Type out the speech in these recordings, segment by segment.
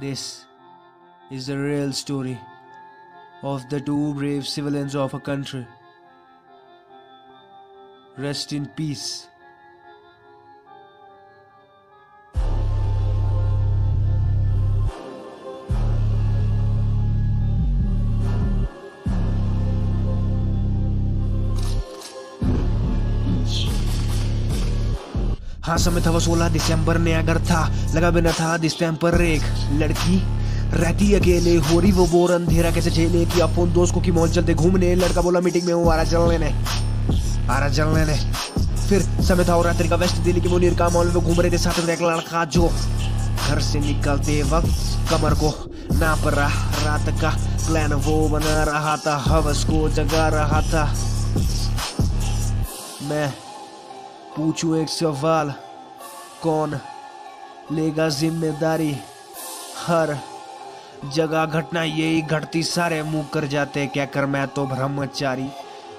This is the real story of the two brave civilians of a country. Rest in peace. हाँ समय था वो सोलह दिसंबर ने अगर था। लगा बिना था दिसंबर एक। लड़की रहती अकेले, हो रही वो बोर, अंधेरा कैसे झेले कि फ़ोन दोस्त को की मौज चलते घूमने। लड़का बोला, मीटिंग में हूँ आ रहा चलने ने आ रहा चलने ने फिर समय था और रात्रि का वेस्ट, दिल्ली के मुनीर का मॉल में घूम रहे थे साथ में एक लड़का जो घर से निकलते वक्त कमर को नाप रहा। रात का प्लान वो बना रहा था, हवस को जगा रहा था। मैं पूछू एक सवाल कौन लेगा ज़िम्मेदारी हर जगह घटना यही घटती, सारे मुँह कर जाते, क्या कर मैं तो ब्रह्मचारी।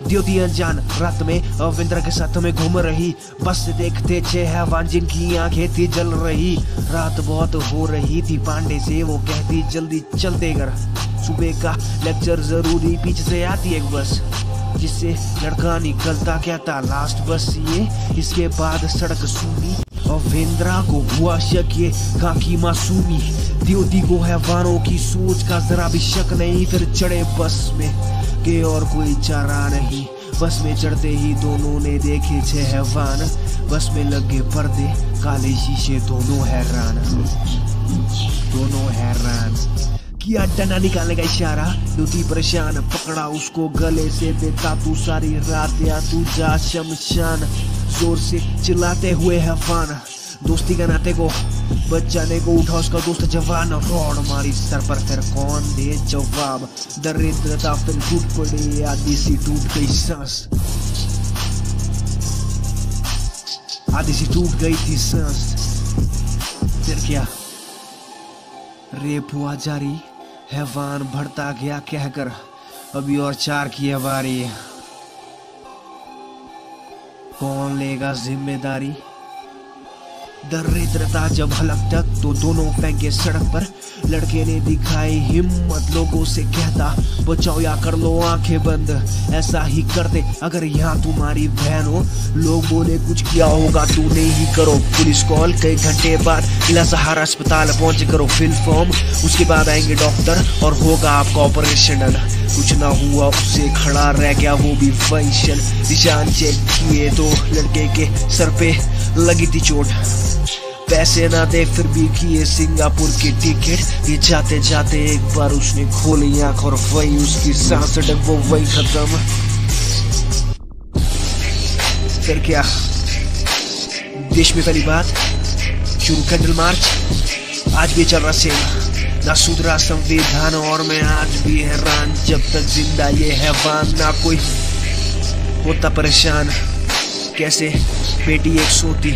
द्योति अनजान रात में अविंद्र के साथ में घूम रही, बस देखते छे हैवान जिनकी आँखें थी जल रही। रात बहुत हो रही थी, पांडे से वो कहती, जल्दी चलते घर। सुबह का लेक्चर ज़रूरी, पीछे से आती एक बस। जिससे लड़का निकलता क्या था लास्ट बस ये? इसके बाद सड़क सुनी। वेंद्रा को हुआ शक ये काकी मासूमी। द्योति को हैवानों की सोच का जरा भी शक नहीं, फिर चढ़े बस में। के और कोई चारा नहीं। बस में चढ़ते ही दोनों ने देखे छे हैवान। बस में लगे पर्दे, काले शीशे, दोनों हैरान। दोनों हैरान। किया डंडा निकालने का इशारा। दुती परेशान, पकड़ा उसको गले से देता तू सारी रात या तू जा शमशान, ज़ोर से चिल्लाते हुए हैवान दोस्ती का नाते को बचाने को उठा उसका दोस्त जवान, रोड मारी सर पर, फिर कौन दे जवाब? दरिद्रता फिर टूट पड़ी आदि सी टूट गई सांस। आदि सी टूट गई थी सांस। फिर क्या? रेप हुआ जारी? हैवान भरता गया कहकर अभी और चार की है बारी कौन लेगा ज़िम्मेदारी? दरिद्रता जब हलक तक तो दोनों फेंके सड़क पर। लड़के ने दिखाई हिम्मत, लोगों से कहता, बचाओ या कर लो, आँखें बंद। ऐसा ही कर दे अगर यहाँ तुम्हारी बहन हो, लोग बोले कुछ किया होगा तू नहीं करो। पुलिस कॉल, कई घंटे बाद इला सहारा अस्पताल पहुँच करो। फिल फॉर्म उसके बाद आएँगे डॉक्टर और होगा आपका ऑपरेशन कुछ ना हुआ उससे खड़ा रह गया, वो भी फ़ंक्शन निशान चेक किए तो लड़के के सर पे लगी थी चोट। पैसे ना दे, फिर भी किए सिंगापुर की टिकट। ये जाते जाते एक बार उसने खोली आँख और वही उसकी सांस डब, वो वही खत्म। फिर क्या? देश में पहली बात, शुरू कैंडल मार्च। आज भी चल रहा सेम ना सुधरा संविधान और मैं आज भी हैरान। जब तक ज़िंदा ये हैवान, ना कोई होता परेशान। कैसे बेटी एक सोती।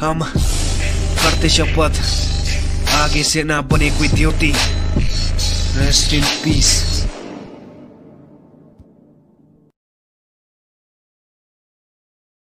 हम करते शपथ, आगे से ना बने कोई द्योती रेस्ट इन पीस